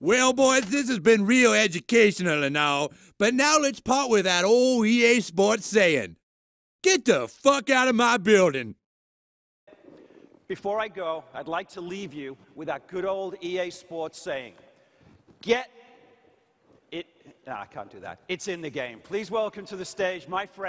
Well, boys, this has been real educational and all, but now let's part with that old EA Sports saying. Get the fuck out of my building. Before I go, I'd like to leave you with that good old EA Sports saying get it. No, I can't do that. It's in the game. Please welcome to the stage my friend.